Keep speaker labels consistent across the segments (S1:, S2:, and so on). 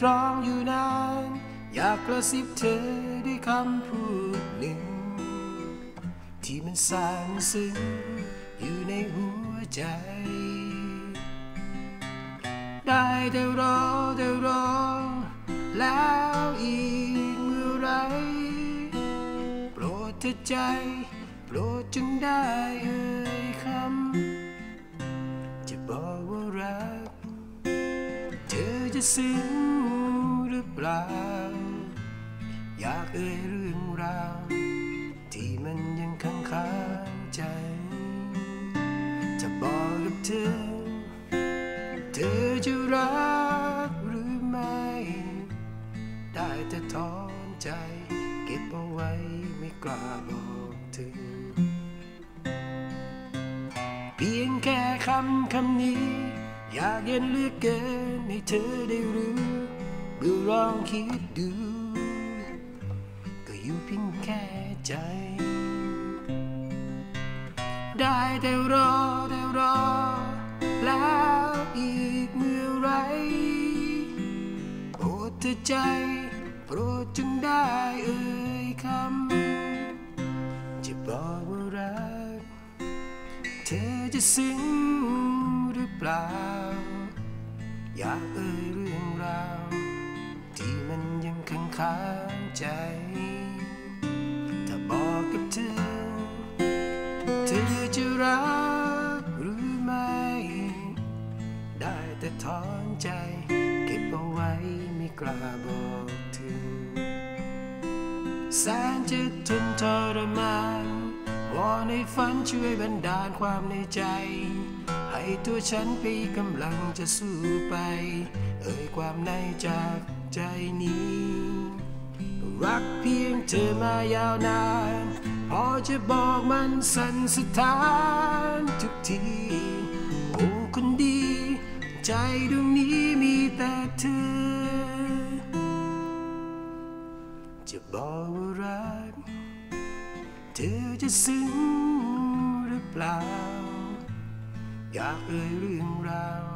S1: ตรองอยู่นาน อยากกระซิบเธอด้วยคำพูดหนึ่ง ที่มันสานซึ้งอยู่ในหัวใจ ได้แต่รอแต่รอ แล้วอีกเมื่อไร โปรดเธอใจ โปรดจึงได้เอ่ยคำ จะบอกว่ารัก เธอจะซึ้ง ล่า อยากเอ่ยเรื่องราว ที่มันยังค้างคาใจ จะบอกกับเธอ เธอจะรักหรือไม่ ได้แต่ถอนใจ เก็บเอาไว้ไม่กล้าบอกเธอ เพียงแค่คำคำนี้ อยากเย็นเหลือเกินให้เธอได้รู้ เมื่อลองคิดดู ก็อยู่เพียงแค่ใจ ได้แต่รอแต่รอ แล้วอีกเมื่อไรโปรดเธอใจ โปรดจึงได้เอ่ยคำจะบอกว่ารัก เธอจะซึ้งหรือเปล่า อยากเอ่ยเรื่องราว้างใจ ถ้าบอกกับเธอ เธอจะรักหรือไม่ ได้แต่ถอนใจ เก็บเอาไว้ไม่กล้าบอกถึงแสนจะทนทรมานวอนในฝันช่วยบันดาลความในใจ ให้ตัวฉันไปกำลังจะสู้ไป เอ่ยความในจากใจนี้ รักเพียงเธอมายาวนาน พอจะบอกมันสันสถานทุกที โอ้คนดี ใจดวงนี้มีแต่เธอ จะบอกว่ารัก เธอจะซึ้งหรือเปล่า อยากเอ่ยเรื่องราว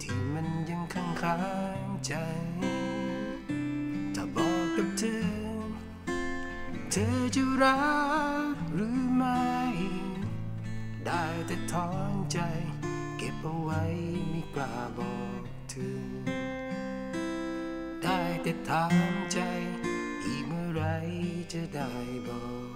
S1: ที่มันยังค้างคาใจ เธอจะรักหรือไม่ ได้แต่ถอนใจ เก็บเอาไว้ไม่กล้าบอกถึง ได้แต่ถามใจ อีเมื่อไรจะได้บอก